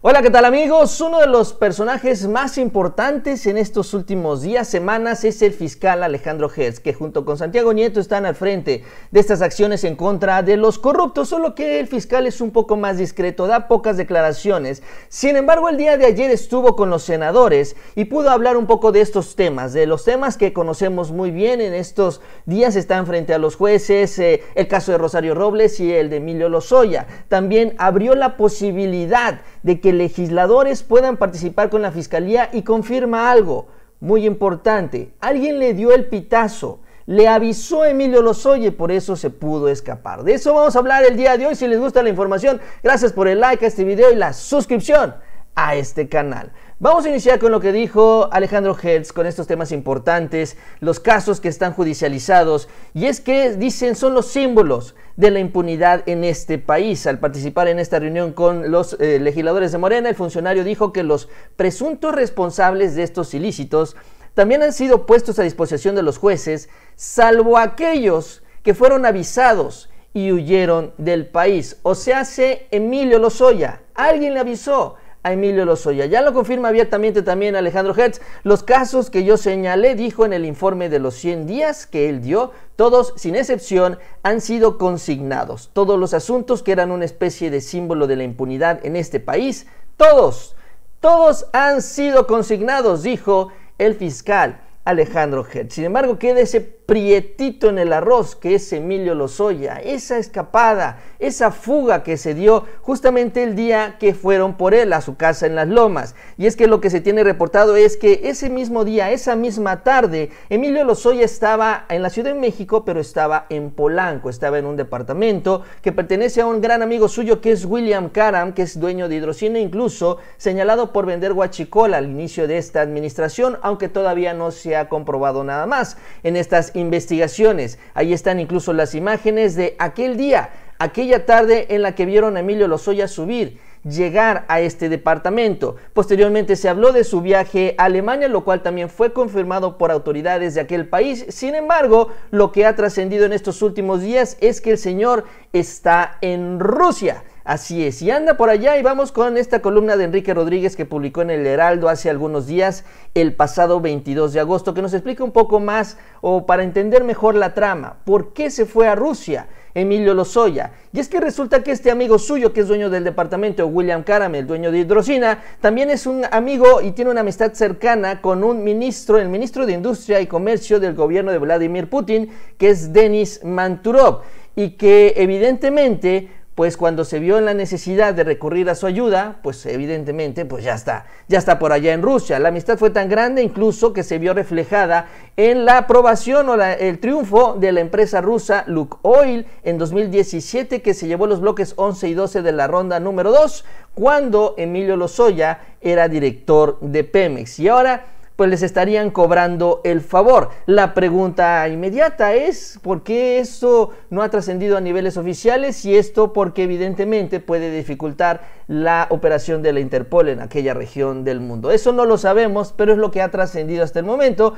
Hola, ¿qué tal amigos? Uno de los personajes más importantes en estos últimos días, semanas, es el fiscal Alejandro Hertz, que junto con Santiago Nieto están al frente de estas acciones en contra de los corruptos, solo que el fiscal es un poco más discreto, da pocas declaraciones. Sin embargo, el día de ayer estuvo con los senadores y pudo hablar un poco de estos temas, de los temas que conocemos muy bien en estos días, están frente a los jueces, eh, el caso de Rosario Robles y el de Emilio Lozoya. También abrió la posibilidad de que legisladores puedan participar con la fiscalía y confirma algo muy importante. Alguien le dio el pitazo. Le avisó Emilio Lozoye, por eso se pudo escapar. De eso vamos a hablar el día de hoy. Si les gusta la información, gracias por el like a este video y la suscripción a este canal. Vamos a iniciar con lo que dijo Alejandro Hertz con estos temas importantes, los casos que están judicializados, y es que dicen son los símbolos de la impunidad en este país. Al participar en esta reunión con los eh, legisladores de Morena, el funcionario dijo que los presuntos responsables de estos ilícitos también han sido puestos a disposición de los jueces, salvo aquellos que fueron avisados y huyeron del país. O sea, hace Emilio Lozoya. Alguien le avisó a Emilio Lozoya. Ya lo confirma abiertamente también Alejandro Hertz. Los casos que yo señalé, dijo en el informe de los 100 días que él dio, todos, sin excepción, han sido consignados. Todos los asuntos que eran una especie de símbolo de la impunidad en este país, todos, todos han sido consignados, dijo el fiscal Alejandro Hertz. Sin embargo, queda ese prietito en el arroz que es Emilio Lozoya, esa escapada, esa fuga que se dio justamente el día que fueron por él a su casa en las lomas. Y es que lo que se tiene reportado es que ese mismo día, esa misma tarde, Emilio Lozoya estaba en la Ciudad de México, pero estaba en Polanco, estaba en un departamento que pertenece a un gran amigo suyo que es William Karam, que es dueño de hidrocina, incluso señalado por vender guachicola al inicio de esta administración, aunque todavía no se ha comprobado nada más. En estas investigaciones. Ahí están incluso las imágenes de aquel día, aquella tarde en la que vieron a Emilio Lozoya subir llegar a este departamento. Posteriormente se habló de su viaje a Alemania, lo cual también fue confirmado por autoridades de aquel país. Sin embargo, lo que ha trascendido en estos últimos días es que el señor está en Rusia. Así es, y anda por allá y vamos con esta columna de Enrique Rodríguez que publicó en el Heraldo hace algunos días, el pasado 22 de agosto, que nos explica un poco más o para entender mejor la trama, por qué se fue a Rusia. Emilio Lozoya. Y es que resulta que este amigo suyo, que es dueño del departamento, William Caramel, dueño de Hidrocina, también es un amigo y tiene una amistad cercana con un ministro, el ministro de Industria y Comercio del gobierno de Vladimir Putin, que es Denis Manturov, y que evidentemente pues cuando se vio en la necesidad de recurrir a su ayuda, pues evidentemente, pues ya está, ya está por allá en Rusia. La amistad fue tan grande incluso que se vio reflejada en la aprobación o el triunfo de la empresa rusa Lukoil en 2017 que se llevó los bloques 11 y 12 de la ronda número 2 cuando Emilio Lozoya era director de Pemex. Y ahora pues les estarían cobrando el favor. La pregunta inmediata es, ¿por qué esto no ha trascendido a niveles oficiales? Y esto porque evidentemente puede dificultar la operación de la Interpol en aquella región del mundo. Eso no lo sabemos, pero es lo que ha trascendido hasta el momento.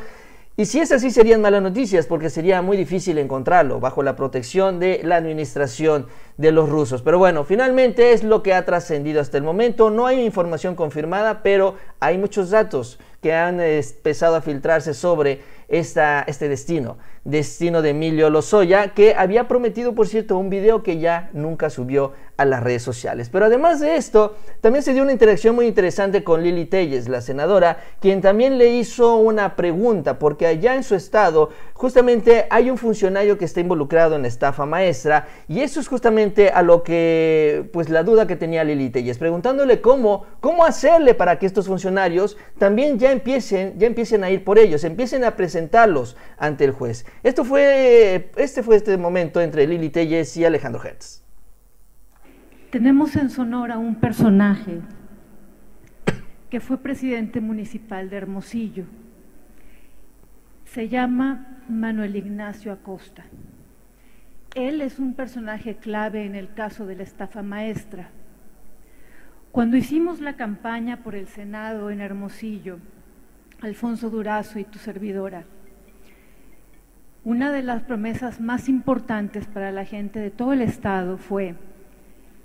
Y si es así serían malas noticias porque sería muy difícil encontrarlo bajo la protección de la administración de los rusos. Pero bueno, finalmente es lo que ha trascendido hasta el momento. No hay información confirmada, pero hay muchos datos que han empezado a filtrarse sobre esta, este destino, destino de Emilio Lozoya, que había prometido, por cierto, un video que ya nunca subió a las redes sociales. Pero además de esto, también se dio una interacción muy interesante con Lili Telles, la senadora, quien también le hizo una pregunta, porque allá en su estado justamente hay un funcionario que está involucrado en la estafa maestra, y eso es justamente a lo que, pues la duda que tenía Lili Telles, preguntándole cómo, cómo hacerle para que estos funcionarios también ya empiecen, ya empiecen a ir por ellos, empiecen a presentarlos ante el juez. Esto fue, este fue este momento entre Lili Telles y Alejandro Hertz. Tenemos en Sonora un personaje que fue presidente municipal de Hermosillo. Se llama Manuel Ignacio Acosta. Él es un personaje clave en el caso de la estafa maestra. Cuando hicimos la campaña por el Senado en Hermosillo, Alfonso Durazo y tu servidora, una de las promesas más importantes para la gente de todo el Estado fue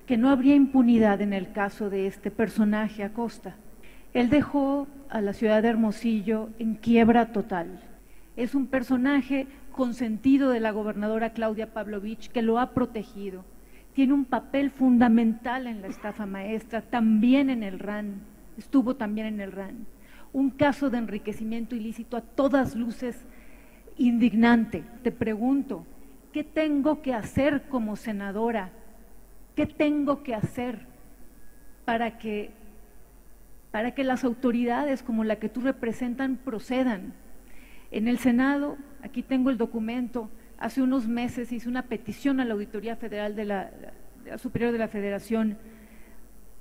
que no habría impunidad en el caso de este personaje Acosta. Él dejó a la ciudad de Hermosillo en quiebra total. Es un personaje consentido de la gobernadora Claudia Pavlovich que lo ha protegido. Tiene un papel fundamental en la estafa maestra, también en el RAN, estuvo también en el RAN. Un caso de enriquecimiento ilícito a todas luces indignante. Te pregunto, ¿qué tengo que hacer como senadora ¿Qué tengo que hacer para que, para que las autoridades como la que tú representan procedan? En el Senado, aquí tengo el documento, hace unos meses hice una petición a la Auditoría Federal de la, Superior de la Federación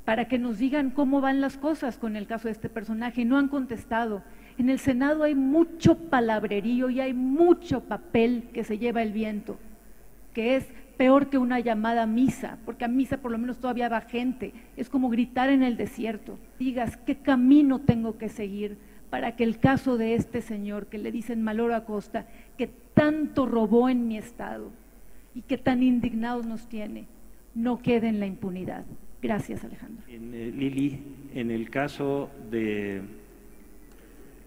para que nos digan cómo van las cosas con el caso de este personaje no han contestado. En el Senado hay mucho palabrerío y hay mucho papel que se lleva el viento, que es peor que una llamada misa, porque a misa por lo menos todavía va gente, es como gritar en el desierto. Digas, ¿qué camino tengo que seguir para que el caso de este señor que le dicen Maloro Acosta, que tanto robó en mi estado y que tan indignados nos tiene, no quede en la impunidad? Gracias, Alejandro. Eh, Lili, en el caso de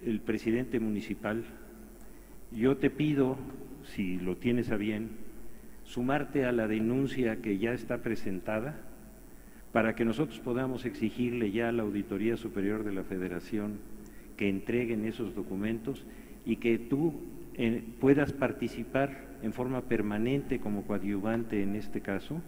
el presidente municipal, yo te pido, si lo tienes a bien, sumarte a la denuncia que ya está presentada para que nosotros podamos exigirle ya a la Auditoría Superior de la Federación que entreguen esos documentos y que tú eh, puedas participar en forma permanente como coadyuvante en este caso?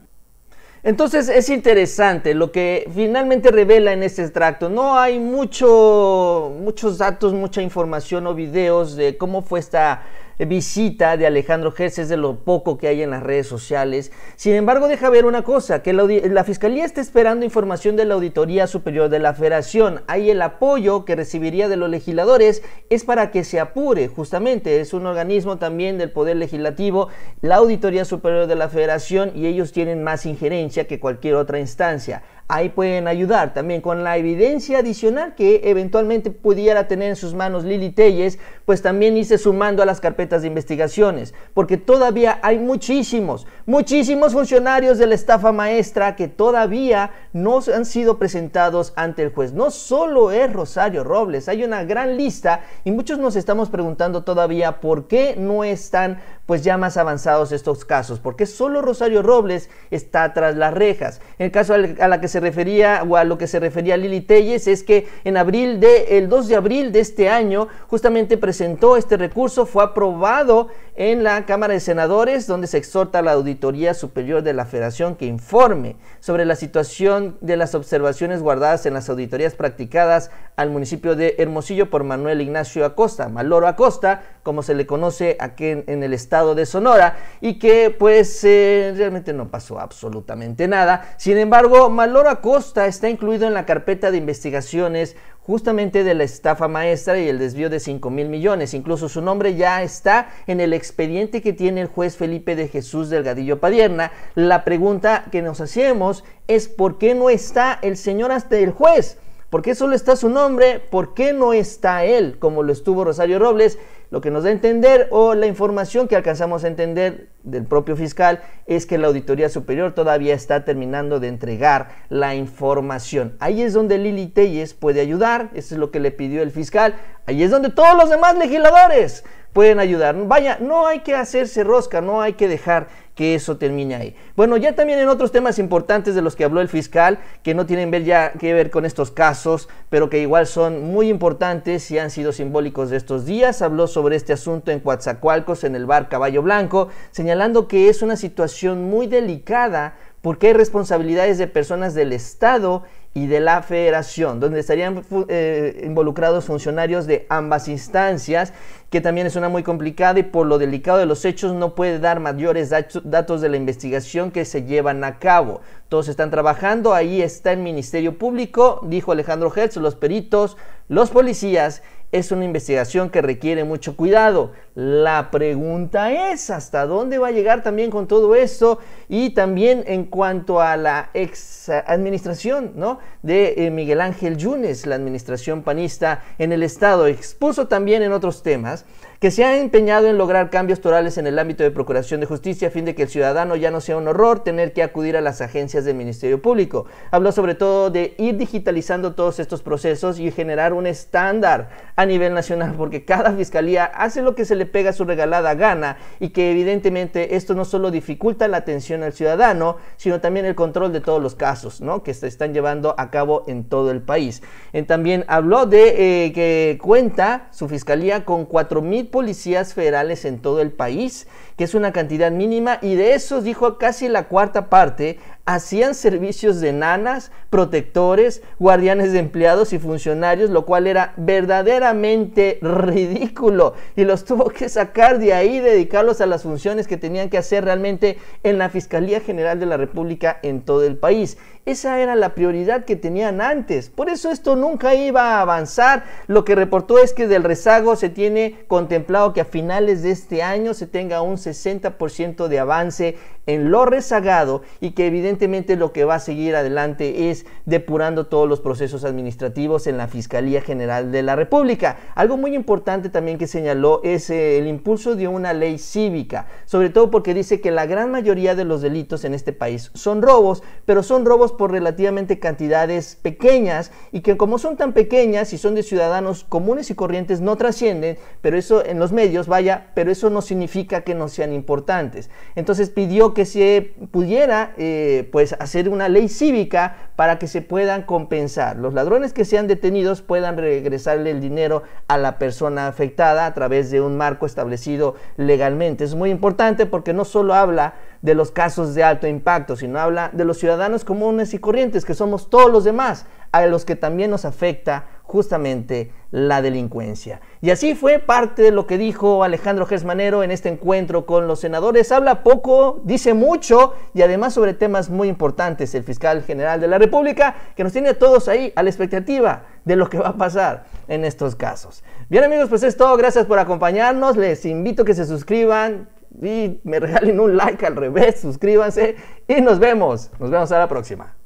Entonces es interesante lo que finalmente revela en este extracto. No hay mucho, muchos datos, mucha información o videos de cómo fue esta visita de Alejandro Gertz es de lo poco que hay en las redes sociales. Sin embargo, deja ver una cosa, que la, Fiscalía está esperando información de la Auditoría Superior de la Federación. Hay el apoyo que recibiría de los legisladores es para que se apure, justamente, es un organismo también del Poder Legislativo, la Auditoría Superior de la Federación, y ellos tienen más injerencia que cualquier otra instancia ahí pueden ayudar también con la evidencia adicional que eventualmente pudiera tener en sus manos Lili Telles, pues también irse sumando a las carpetas de investigaciones, porque todavía hay muchísimos, muchísimos funcionarios de la estafa maestra que todavía no han sido presentados ante el juez. No solo es Rosario Robles, hay una gran lista y muchos nos estamos preguntando todavía por qué no están pues ya más avanzados estos casos, porque solo Rosario Robles está tras las rejas. En el caso a la que se refería o a lo que se refería Lili Telles es que en abril de el 2 de abril de este año justamente presentó este recurso, fue aprobado en la Cámara de Senadores donde se exhorta a la Auditoría Superior de la Federación que informe sobre la situación de las observaciones guardadas en las auditorías practicadas al municipio de Hermosillo por Manuel Ignacio Acosta, Maloro Acosta, como se le conoce aquí en, el estado de Sonora, y que pues eh, realmente no pasó absolutamente nada. Sin embargo, Maloro Acosta está incluido en la carpeta de investigaciones justamente de la estafa maestra y el desvío de 5 mil millones. Incluso su nombre ya está en el expediente que tiene el juez Felipe de Jesús Delgadillo Padierna. La pregunta que nos hacemos es ¿por qué no está el señor hasta el juez? ¿Por qué solo está su nombre? ¿Por qué no está él como lo estuvo Rosario Robles? Lo que nos da a entender o la información que alcanzamos a entender del propio fiscal es que la Auditoría Superior todavía está terminando de entregar la información. Ahí es donde Lili Telles puede ayudar, eso es lo que le pidió el fiscal. Ahí es donde todos los demás legisladores pueden ayudar. Vaya, no hay que hacerse rosca, no hay que dejar que eso termine ahí. Bueno, ya también en otros temas importantes de los que habló el fiscal, que no tienen ver ya que ver con estos casos, pero que igual son muy importantes y han sido simbólicos de estos días, habló sobre este asunto en Coatzacoalcos, en el bar Caballo Blanco, señalando que es una situación muy delicada porque hay responsabilidades de personas del Estado y de la federación, donde estarían eh, involucrados funcionarios de ambas instancias, que también es una muy complicada y por lo delicado de los hechos no puede dar mayores datos de la investigación que se llevan a cabo. Todos están trabajando, ahí está el Ministerio Público, dijo Alejandro Hertz, los peritos, los policías es una investigación que requiere mucho cuidado. La pregunta es hasta dónde va a llegar también con todo esto y también en cuanto a la ex administración ¿no? de eh, Miguel Ángel Yunes, la administración panista en el estado, expuso también en otros temas que se ha empeñado en lograr cambios torales en el ámbito de procuración de justicia a fin de que el ciudadano ya no sea un horror tener que acudir a las agencias del Ministerio Público. Habló sobre todo de ir digitalizando todos estos procesos y generar un estándar a nivel nacional, porque cada fiscalía hace lo que se le pega a su regalada gana y que evidentemente esto no solo dificulta la atención al ciudadano, sino también el control de todos los casos ¿no? que se están llevando a cabo en todo el país. también habló de eh, que cuenta su fiscalía con 4.000 policías federales en todo el país, que es una cantidad mínima, y de esos dijo casi la cuarta parte hacían servicios de nanas, protectores, guardianes de empleados y funcionarios, lo cual era verdaderamente ridículo y los tuvo que sacar de ahí, dedicarlos a las funciones que tenían que hacer realmente en la Fiscalía General de la República en todo el país. Esa era la prioridad que tenían antes. Por eso esto nunca iba a avanzar. Lo que reportó es que del rezago se tiene contemplado que a finales de este año se tenga un 60% de avance en lo rezagado y que evidentemente lo que va a seguir adelante es depurando todos los procesos administrativos en la Fiscalía General de la República. Algo muy importante también que señaló es eh, el impulso de una ley cívica, sobre todo porque dice que la gran mayoría de los delitos en este país son robos, pero son robos por relativamente cantidades pequeñas y que como son tan pequeñas y son de ciudadanos comunes y corrientes no trascienden, pero eso en los medios, vaya, pero eso no significa que no sean importantes. Entonces pidió que se pudiera eh, pues hacer una ley cívica para que se puedan compensar. Los ladrones que sean detenidos puedan regresarle el dinero a la persona afectada a través de un marco establecido legalmente. Es muy importante porque no solo habla de los casos de alto impacto, sino habla de los ciudadanos comunes y corrientes, que somos todos los demás, a los que también nos afecta justamente la delincuencia. Y así fue parte de lo que dijo Alejandro Gersmanero en este encuentro con los senadores. Habla poco, dice mucho y además sobre temas muy importantes. El fiscal general de la República que nos tiene a todos ahí a la expectativa de lo que va a pasar en estos casos. Bien amigos, pues es todo. Gracias por acompañarnos. Les invito a que se suscriban, y me regalen un like al revés, suscríbanse y nos vemos. Nos vemos a la próxima.